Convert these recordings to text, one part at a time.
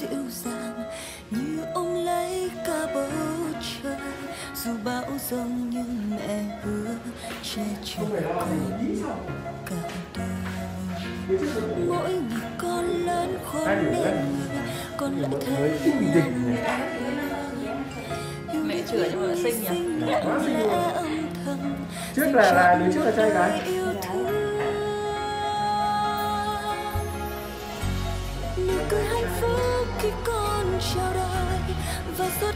dịu dàng như ôm lấy cả bầu trời. Dù bão giông như mẹ hứa che chở con cả đời. Mỗi ngày con lớn khôn nên con lại thấy mẹ mẹ chửi nhưng mà xinh nhỉ? mẹ âm thầm trước là là đứa trước là trai gái.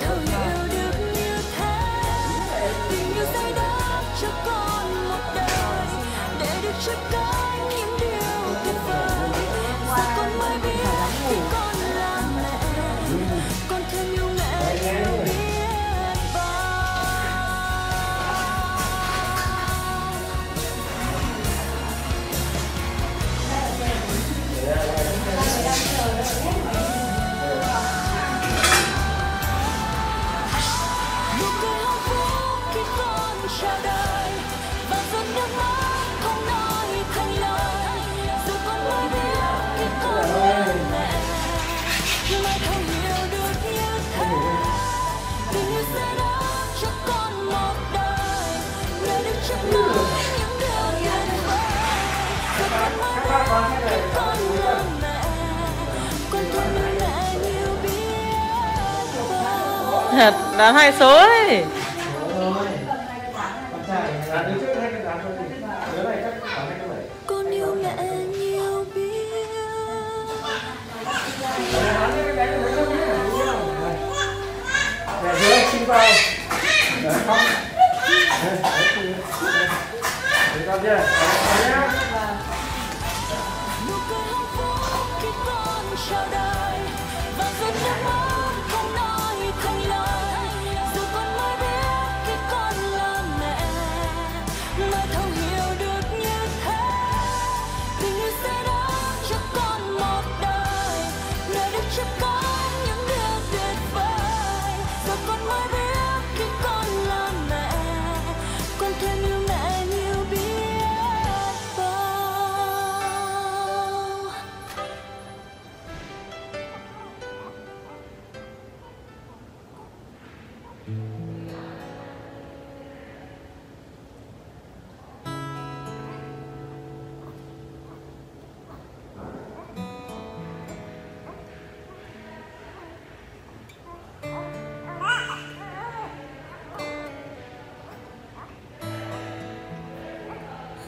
どうよ Đán hai số đấy. Con yêu mẹ nhiều biết. Để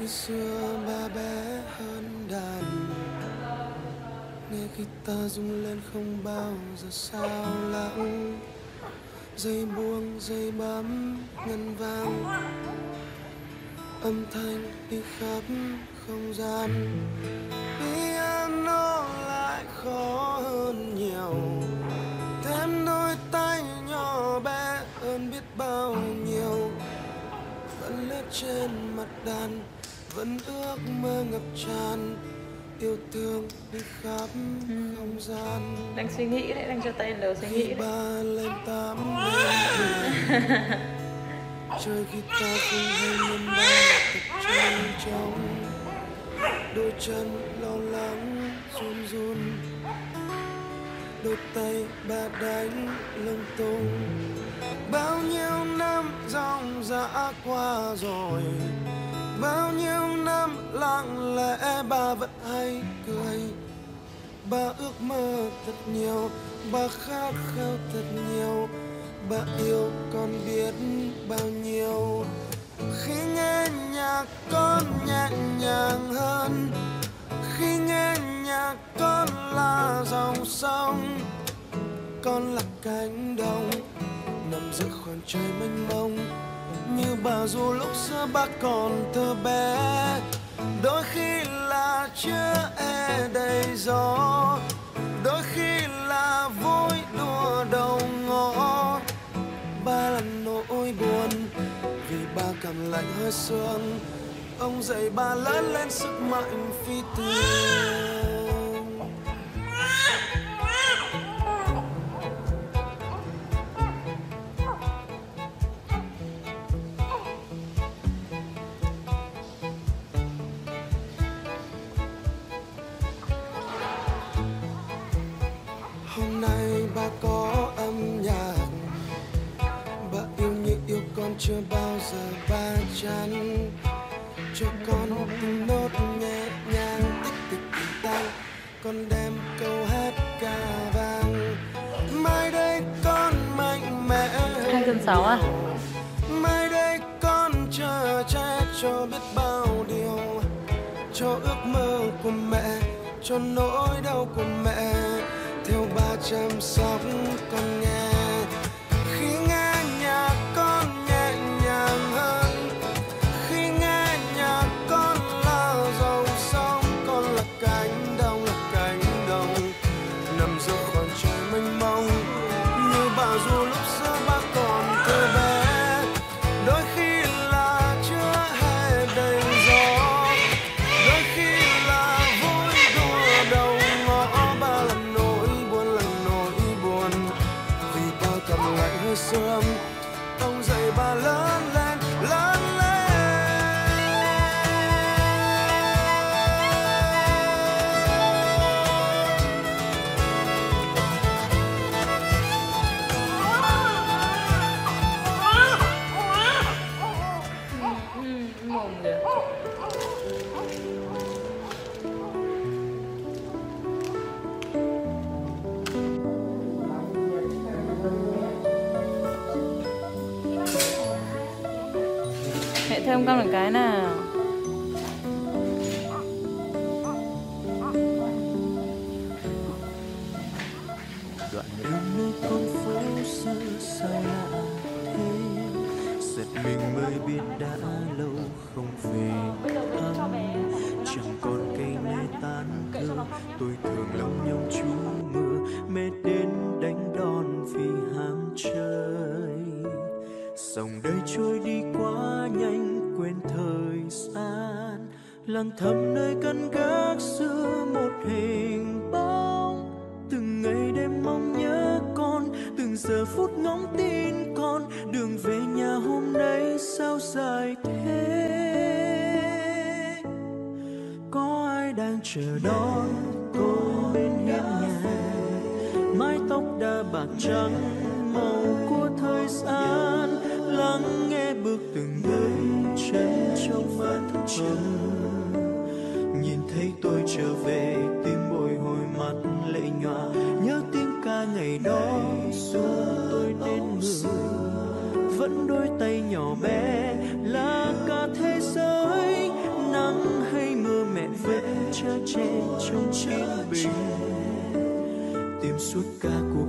xưa ba bé hơn đàn. Nghe khi ta rung lên không bao giờ sao lãng Dây buông, dây bấm, ngân vang. Âm thanh đi khắp không gian. Piano lại khó hơn nhiều. Thêm đôi tay nhỏ bé hơn biết bao nhiêu. Vẫn lướt trên mặt đàn vẫn ước mơ ngập tràn yêu thương đi khắp không gian. Đang suy nghĩ đấy, đang cho tay lờ suy nghĩ ba lên tám chơi guitar cùng hay nhân ba tập chơi trong đôi chân lo lắng run run. Đôi tay ba đánh lung tung. Bao nhiêu năm dòng dã qua rồi bao nhiêu năm lặng lẽ bà vẫn hay cười. Bà ước mơ thật nhiều, bà khát khao thật nhiều. Bà yêu con biết bao nhiêu. Khi nghe nhạc con nhẹ nhàng hơn. Khi nghe nhạc con là dòng sông. Con là cánh đồng, nằm giữa khoảng trời mênh mông như bà dù lúc xưa bác còn thơ bé. Đôi khi là chưa e đầy gió. Đôi khi là vui đùa đầu ngõ. Ba là nỗi buồn vì ba cảm lạnh hơi sương. Ông dạy ba lớn lên sức mạnh phi thường. Chưa bao giờ ba chán cho con từng nốt nhẹ nhàng tích tích tang con đem câu hát ca vang. Mai đây con mạnh mẽ. Hai cân sáu à? mai đây con chờ che cho biết bao điều cho ước mơ của mẹ cho nỗi đau của mẹ. Theo ba chăm sóc con nghe lạnh ông dạy bà lớn lên lớn lên. Hãy thêm con một cái nào. Đoạn đường con phố xưa sao lạ thế giật mình mới biết đã lâu không về. Chẳng còn cây tan thơ, tôi thường lòng chú mưa đến đánh đòn vì ham chơi. Dòng đời trôi đi quá nhanh quên thời gian, lặng thầm nơi căn gác xưa một hình bóng. Từng ngày đêm mong nhớ con, từng giờ phút ngóng tin con. Đường về nhà hôm nay sao dài thế? Có ai đang chờ đón cô bên hiên nhà mái tóc đã bạc trắng, màu của thời gian lắng nghe bước từng bước chân trong mắt chờ nhìn thấy tôi trở về, tim bồi hồi, mắt lệ nhòa. Nhớ tiếng ca ngày đó xưa tôi đến người. Vẫn đôi tay nhỏ bé, là cả thế giới. Nắng hay mưa, mẹ vẫn chở che trong chiến bình tìm suốt cả cuộc